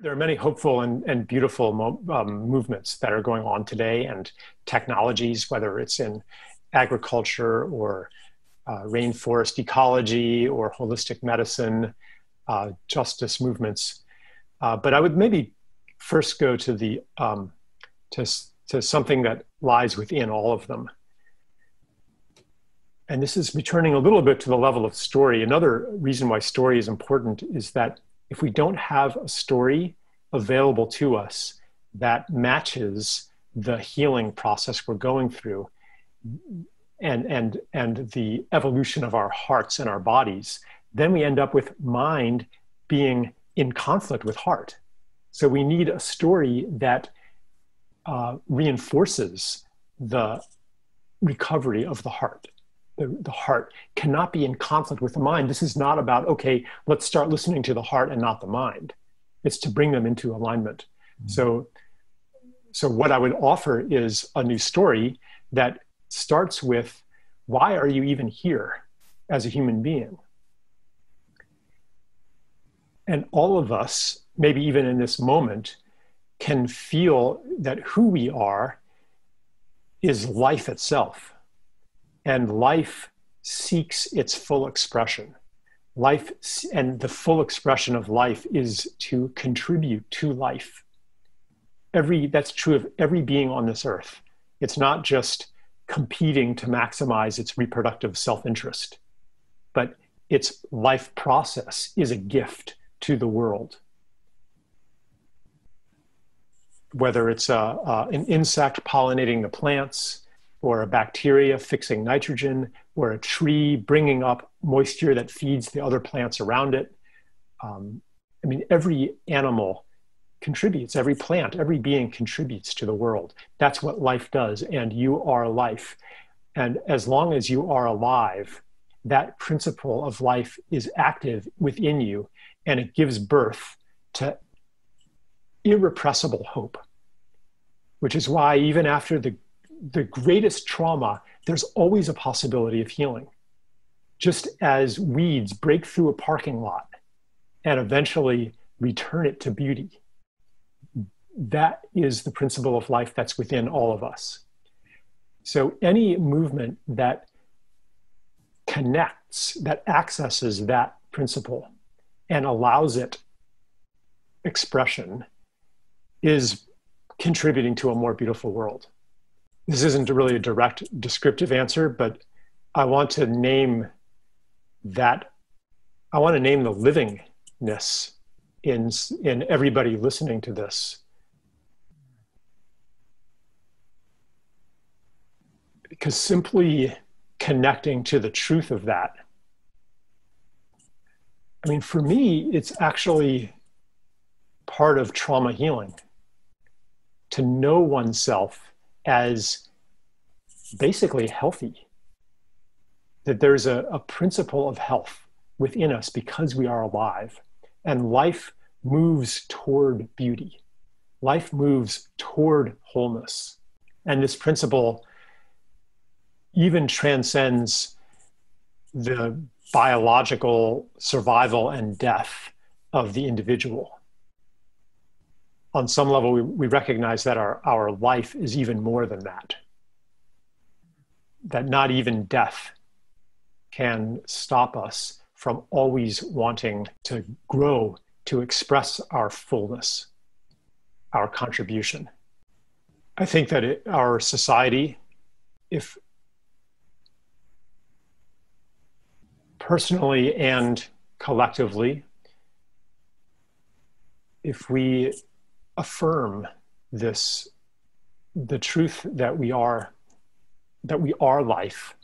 There are many hopeful and, and beautiful mo- um, movements that are going on today, and technologies, whether it's in agriculture or uh, rainforest ecology or holistic medicine, uh, justice movements. Uh, but I would maybe first go to the um, to, to something that lies within all of them. And this is returning a little bit to the level of story. Another reason why story is important is that if we don't have a story available to us that matches the healing process we're going through and and and the evolution of our hearts and our bodies then we end up with mind being in conflict with heart. So we need a story that uh, reinforces the recovery of the heart the, the heart cannot be in conflict with the mind. This is not about, okay, let's start listening to the heart and not the mind. It's to bring them into alignment. Mm-hmm. So, so what I would offer is a new story that starts with why are you even here as a human being? And all of us, maybe even in this moment, can feel that who we are is life itself and life seeks its full expression. Life and the full expression of life is to contribute to life. Every that's true of every being on this earth. It's not just competing to maximize its reproductive self-interest but its life process is a gift to the world. Whether it's a, a, an insect pollinating the plants or a bacteria fixing nitrogen, or a tree bringing up moisture that feeds the other plants around it. Um, I mean, every animal contributes, every plant, every being contributes to the world. That's what life does, and you are life. And as long as you are alive, that principle of life is active within you, and it gives birth to irrepressible hope, which is why, even after the the greatest trauma, there's always a possibility of healing. Just as weeds break through a parking lot and eventually return it to beauty. That is the principle of life that's within all of us. So, any movement that connects, that accesses that principle and allows it expression is contributing to a more beautiful world this isn't really a direct descriptive answer, but I want to name that. I want to name the livingness in in everybody listening to this. Because simply connecting to the truth of that. I mean, for me, it's actually part of trauma healing to know oneself as basically healthy. That there's a, a principle of health within us because we are alive. And life moves toward beauty, life moves toward wholeness. And this principle even transcends the biological survival and death of the individual on some level, we, we recognize that our, our life is even more than that. That not even death can stop us from always wanting to grow, to express our fullness, our contribution. I think that it, our society, if personally and collectively, if we affirm this the truth that we are that we are life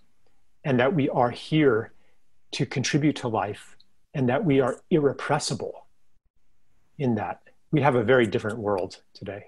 and that we are here to contribute to life and that we are irrepressible in that. We have a very different world today